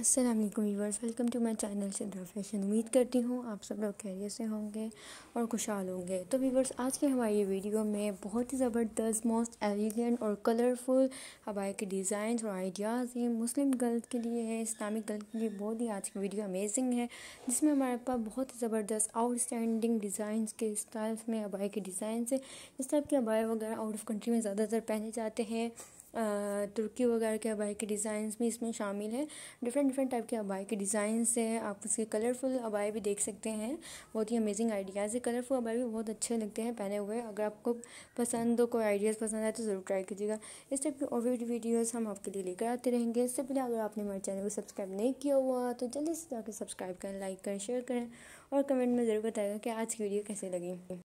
अस्सलाम वालेकुम viewers welcome to my channel Sidra fashion उम्मीद करती हूँ, आप सब लोग खैरियत से होंगे और खुशहाल होंगे। तो व्यूवर्स आज की हमारी वीडियो में बहुत ही ज़बरदस्त मोस्ट एलिगेंट और कलरफुल हवाई के डिज़ाइन और आइडियाज़ हैं मुस्लिम गर्ल्स के लिए है इस्लामिक गर्ल्स के लिए बहुत ही आज की वीडियो अमेजिंग है, जिसमें हमारे पास बहुत ही ज़बरदस्त आउटस्टैंडिंग डिज़ाइन के स्टाइल्स में, हवाई के डिज़ाइन से इस टाइप के हवाई वगैरह आउट ऑफ़ कंट्री में ज़्यादातर पहने जाते हैं। तुर्की वगैरह के अबाई के डिज़ाइंस भी इसमें शामिल है। डिफरेंट डिफरेंट टाइप के अबाई के डिज़ाइंस हैं। आप उसके कलरफुल अबाई भी देख सकते हैं। बहुत ही अमेजिंग आइडियाज़ है। कलरफुल अबाई भी बहुत अच्छे लगते हैं पहने हुए। अगर आपको पसंद हो, कोई आइडियाज़ पसंद आए तो ज़रूर ट्राई कीजिएगा। इस टाइप की और भी वीडियोज़ हम आपके लिए लेकर आते रहेंगे। इससे पहले अगर आपने हमारे चैनल को सब्सक्राइब नहीं किया हुआ तो जल्दी से जाकर सब्सक्राइब करें लाइक करें शेयर करें और कमेंट में ज़रूर बताएगा कि आज की वीडियो कैसे लगी।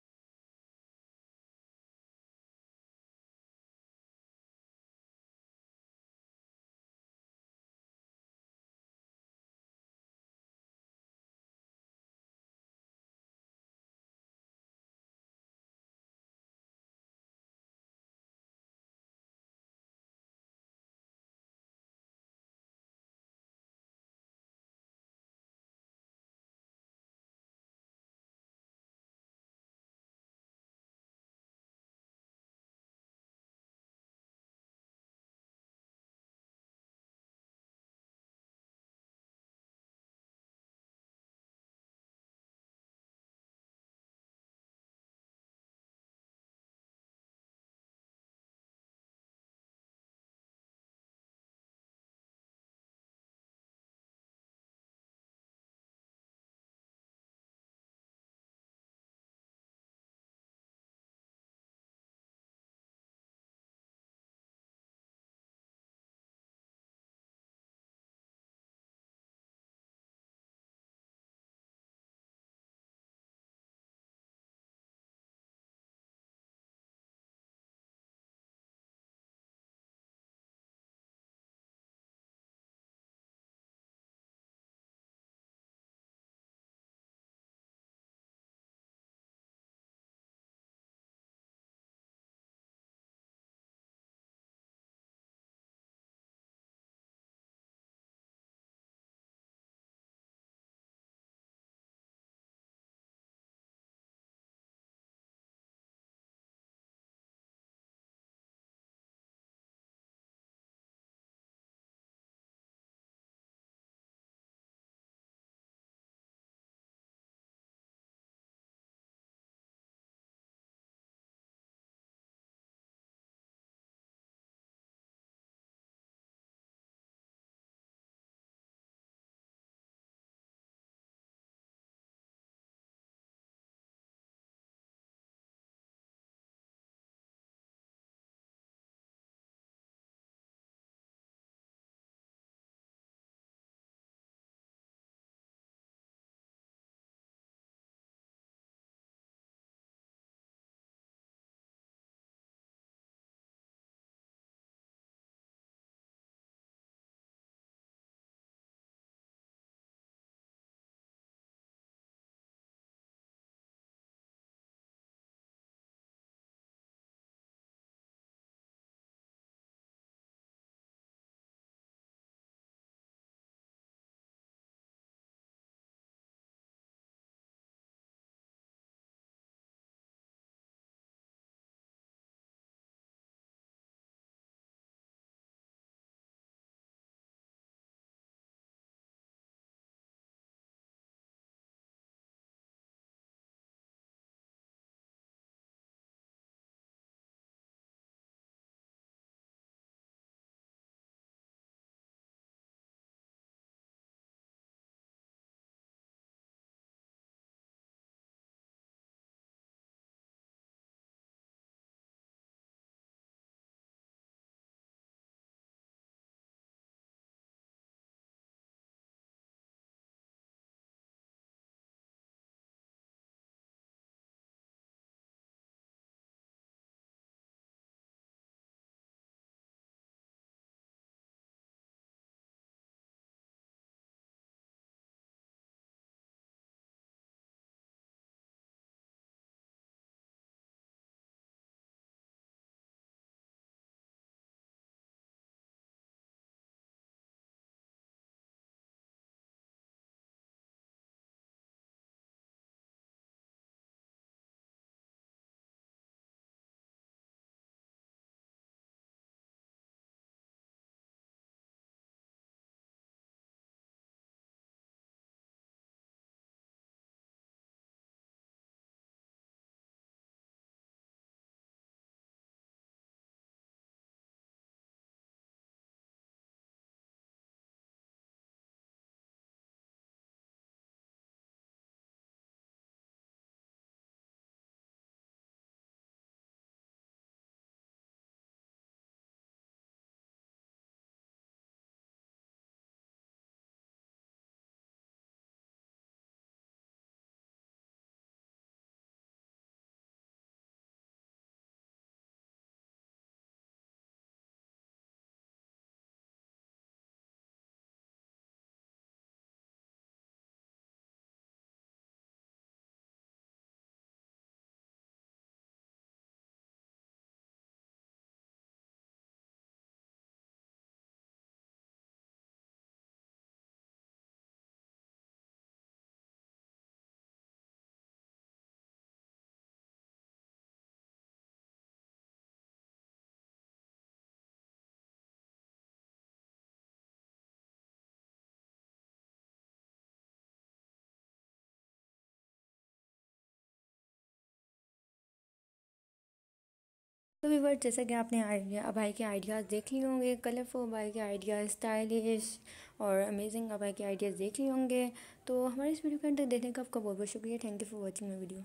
तो वीवर जैसा कि आपने आइडिया अबाई के आइडियाज़ देख लिए होंगे कलरफुल अबाई के आइडियाज़ स्टाइलिश और अमेजिंग अबाई के आइडियाज़ देख लिए होंगे। तो हमारे इस वीडियो के अंदर देखने का आपका बहुत बहुत शुक्रिया। Thank you for watching my video